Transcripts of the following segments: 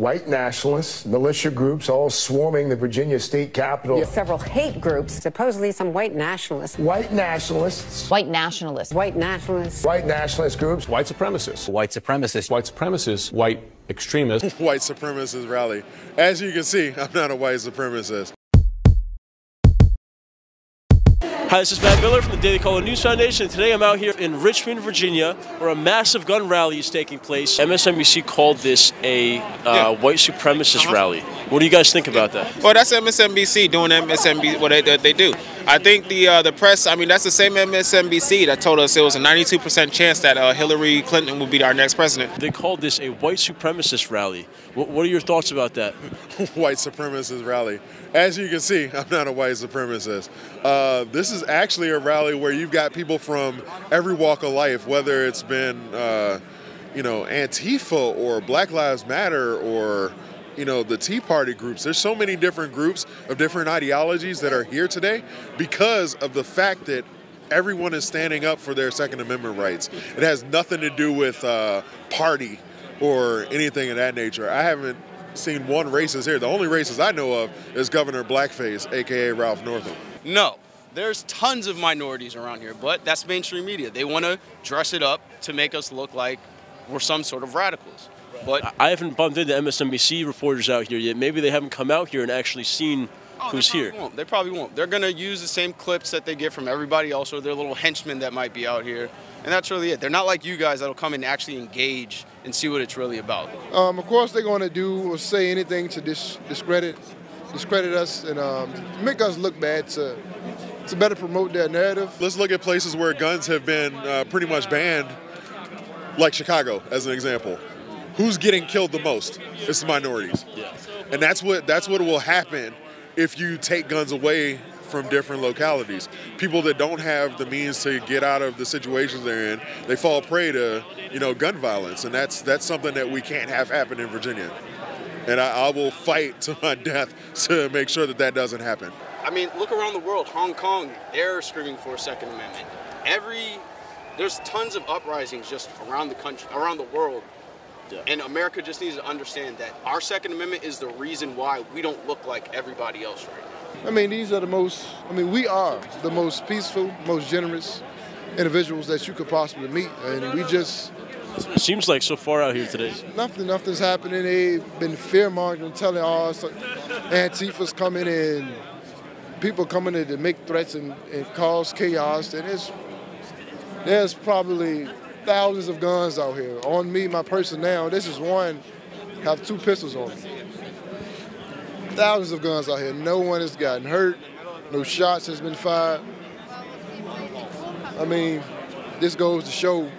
White nationalists, militia groups all swarming the Virginia state capitol. Several hate groups, supposedly some white nationalists. White nationalists. White nationalists. White nationalists. White nationalist groups. White supremacists. White supremacists. White supremacists. White extremists. white supremacist rally. As you can see, I'm not a white supremacist. Hi, this is Matt Miller from the Daily Caller News Foundation. Today I'm out here in Richmond, Virginia, where a massive gun rally is taking place. MSNBC called this a uh, Yeah. white supremacist rally. What do you guys think about that? Well, that's MSNBC doing MSNBC what they, they do. I think the uh, the press. I mean, that's the same MSNBC that told us it was a 92% chance that uh, Hillary Clinton would be our next president. They called this a white supremacist rally. What, what are your thoughts about that? white supremacist rally. As you can see, I'm not a white supremacist. Uh, this is actually a rally where you've got people from every walk of life, whether it's been, uh, you know, Antifa or Black Lives Matter or, you know, the Tea Party groups. There's so many different groups of different ideologies that are here today because of the fact that everyone is standing up for their Second Amendment rights. It has nothing to do with uh, party or anything of that nature. I haven't seen one racist here. The only racist I know of is Governor Blackface, aka Ralph Northam. No, there's tons of minorities around here, but that's mainstream media. They want to dress it up to make us look like we're some sort of radicals. But I haven't bumped into MSNBC reporters out here yet. Maybe they haven't come out here and actually seen Oh, who's they here. probably Won't. They probably won't. They're gonna use the same clips that they get from everybody else, or their little henchmen that might be out here, and that's really it. They're not like you guys that'll come and actually engage and see what it's really about. Um, of course, they're going to do or say anything to dis- discredit, discredit us and um, make us look bad to, to better promote their narrative. Let's look at places where guns have been uh, pretty much banned, like Chicago, as an example. Who's getting killed the most? It's the minorities. And that's what that's what will happen if you take guns away from different localities. People that don't have the means to get out of the situations they're in, they fall prey to, you know, gun violence. And that's that's something that we can't have happen in Virginia. And I, I will fight to my death to make sure that that doesn't happen. I mean, look around the world. Hong Kong, they're screaming for a Second Amendment. Every there's tons of uprisings just around the country, around the world. And America just needs to understand that our Second Amendment is the reason why we don't look like everybody else right now. I mean, these are the most, I mean, we are the most peaceful, most generous individuals that you could possibly meet. And we just, That's it seems like so far out here today. nothing, nothing's happening. They've been fear mongering, telling us Antifa's coming in, people coming in to make threats and, and cause chaos. And it's, there's probably thousands of guns out here. On me, my person now, this is one, have two pistols on me. Thousands of guns out here. No one has gotten hurt. No shots has been fired. I mean, this goes to show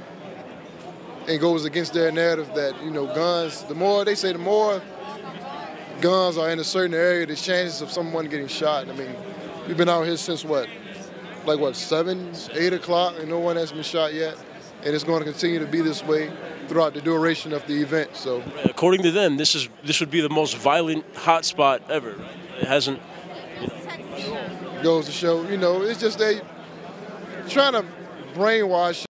and goes against their narrative that, you know, guns, the more, they say the more guns are in a certain area, the chances of someone getting shot. I mean, we've been out here since what? Like what, seven, eight o'clock, and no one has been shot yet. And it's going to continue to be this way throughout the duration of the event. So According to them, this is this would be the most violent hotspot ever. It hasn't. goes to show, you know, it's just they trying to brainwash